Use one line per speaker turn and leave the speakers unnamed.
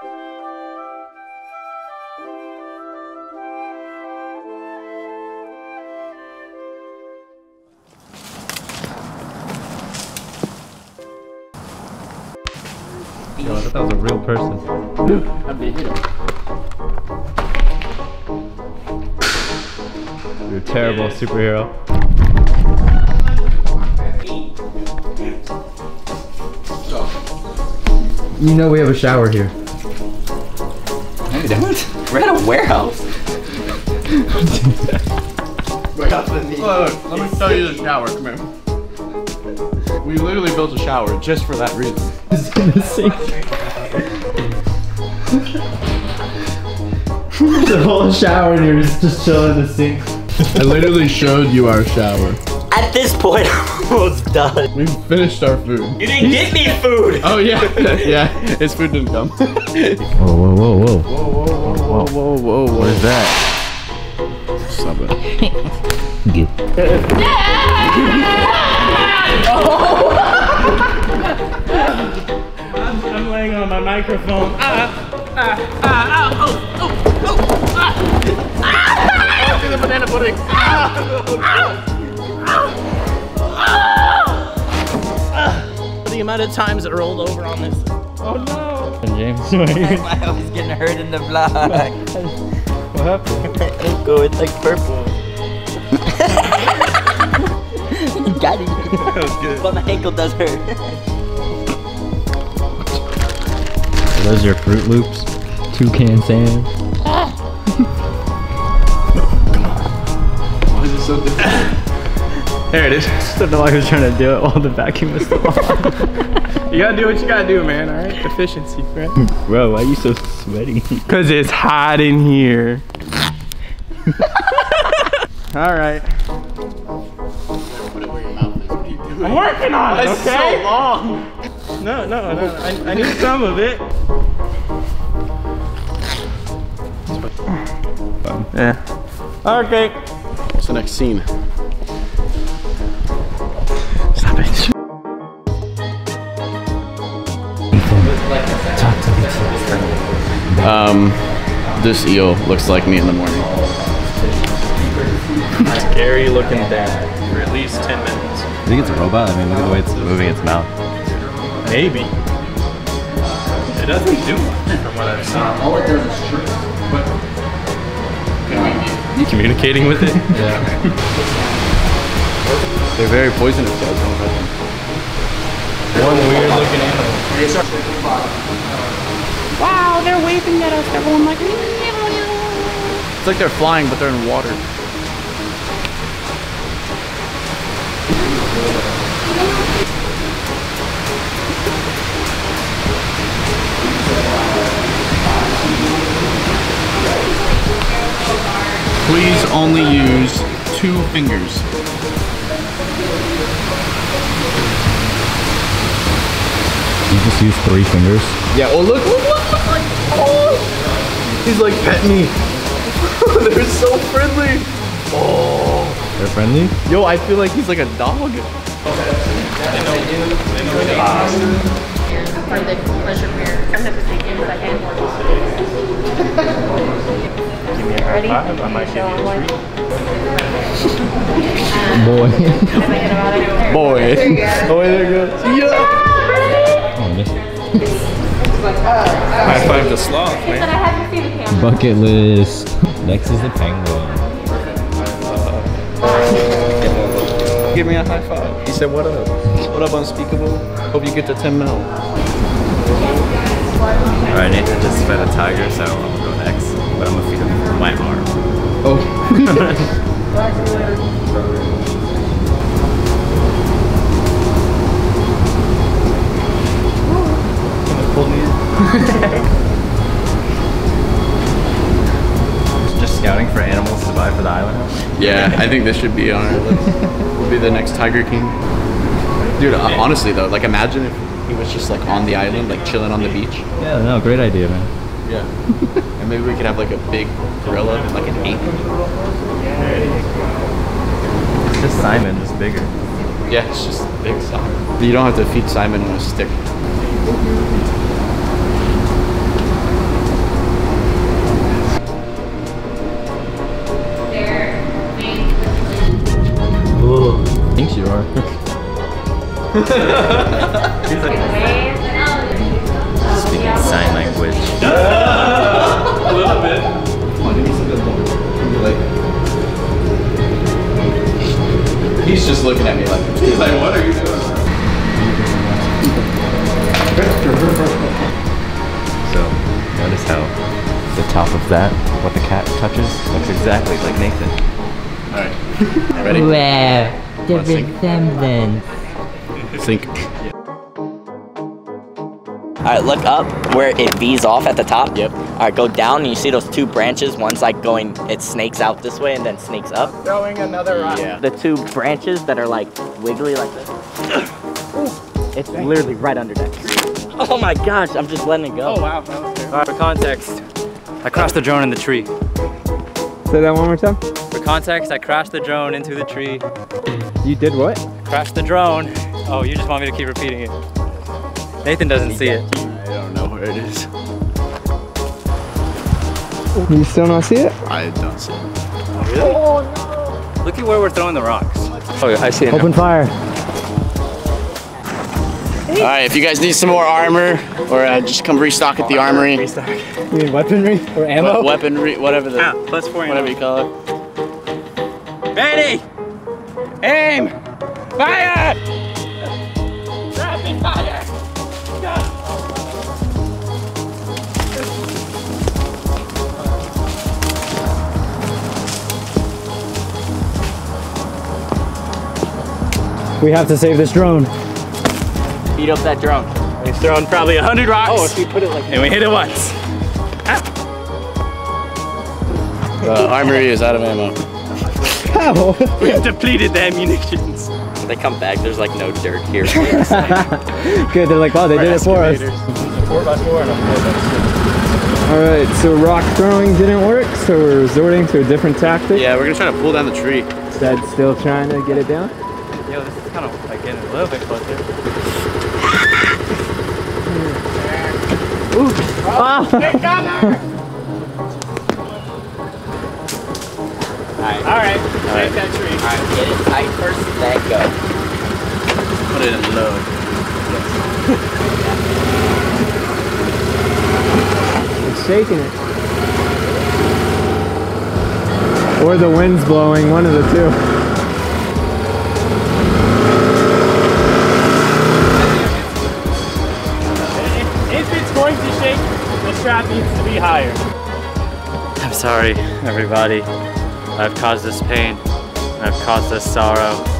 Yo, I thought that was a real person. You're a terrible superhero. You know we have a shower here.
No, we don't. We're at a warehouse.
Look, let me show you the shower. Come here. We literally built a shower just for that reason.
It's in the sink. the whole shower in here is just chilling in the sink.
I literally showed you our shower.
At this point, I'm almost done.
We finished our food.
You didn't get me food.
Oh yeah, yeah. His food didn't come. whoa,
Whoa, whoa, whoa, whoa.
whoa, whoa, whoa! What is that? Stop it.
I'm laying on my microphone. The amount of times it rolled over on this. Oh no!
And James, what
I was getting hurt in the vlog.
What happened?
My ankle, it's like purple. Got it.
That was good.
But my ankle does hurt.
Those are Froot Loops. Toucan Sam.
Why is it so difficult?
There it is.
I don't know why he was trying to do it while the vacuum was still on.
You gotta do what you gotta do, man, alright? Efficiency, right?
Bro, why are you so sweaty?
Cause it's hot in here. Alright. I'm working on it, okay?
long.
No, no, no. I, I need some of it. Yeah. Okay.
What's the next scene? Um, this eel looks like me in the morning.
Scary looking dad for at least 10 minutes.
I think it's a robot. I mean, look at the way it's moving its mouth.
Maybe. It doesn't do much from what I've seen.
All it does is trick. But
You communicating with it?
Yeah.
they're very poisonous guys. Don't touch them.
One weird looking animal.
Wow, they're waving at us. They're going like.
It's like they're flying, but they're in water. Please only use two fingers.
You just use three fingers.
Yeah, oh look, look, he's like pet me. They're so friendly. Oh,
They're friendly?
yo, I feel like he's like a dog.
For the pleasure mirror. I'm never taking it, but I can.
Give me a high
Ready?
five. I might give you a treat.
Boy.
Thinking.
Boy.
There you go.
Oh, there you go. Yeah.
oh, I missed it.
High five the sloth,
But
man.
I haven't seen the camera.
Bucket list. Next is the penguin.
Give me a high five. He said, what up? What up, Unspeakable? Hope you get to 10 mil.
Alright, Nathan just fed a tiger, so I'm gonna go next. But I'm gonna feed him from my arm.
Oh.
Just for the island.
Yeah, I think this should be on our list. We'll be the next Tiger King. Dude, uh, honestly though, like imagine if he was just like on the island, like chilling on the beach.
Yeah, no, great idea, man.
Yeah. and maybe we could have like a big gorilla, like an ape.
It's just Simon, just bigger.
Yeah, it's just big Simon. You don't have to feed Simon on a stick.
Speaking sign language.
A little bit.
He's just looking at me like, he's like, what are you doing?
So, notice how the top of that, what the cat touches, looks exactly like Nathan.
Alright. Ready?
Well,
different
semblance.
Think.
Alright, look up where it V's off at the top.
Yep.
Alright, go down and you see those two branches. One's like going, it snakes out this way and then snakes up.
Throwing another rock. Yeah.
The two branches that are like wiggly like this. It's literally right under that tree. Oh my gosh, I'm just letting it go.
Oh wow.
Alright, for context, I crashed the drone in the tree.
Say that one more time.
For context, I crashed the drone into the tree.
You did what?
Crashed the drone. Oh, you just want me to keep repeating it. Nathan doesn't see it.
I don't know where it is.
You still don't see it?
I don't see it.
oh Look at where we're throwing the rocks. Oh, I see it. now.
Open fire.
Alright, if you guys need some more armor, or uh, just come restock at the armory. Restock.
You mean weaponry or ammo?
We- weaponry, whatever the,
Ah, plus four
whatever you call it.
Ready! Aim! Fire! Rapid fire!
We have to save this drone.
Beat up that drone.
We've thrown probably a hundred rocks.
Oh, if we put it like
and we hit it once.
The armory is out of ammo.
How?
We've depleted the ammunitions.
they come back, there's like no dirt here.
Good, they're like, wow, they did it for us.
Four by four and a four by six.
All right, so rock throwing didn't work, so we're resorting to a different tactic.
Yeah, we're gonna try to pull down the tree.
Instead, still trying to get it down.
Yo, this is kind of like getting a little bit closer. Alright, take that tree.
Alright, get it tight first, then go.
Put it in low.
It's shaking it. Or the wind's blowing, one of the two.
If it's going to shake, the strap needs to be higher. I'm sorry, everybody. I've caused this pain. I've caused this sorrow.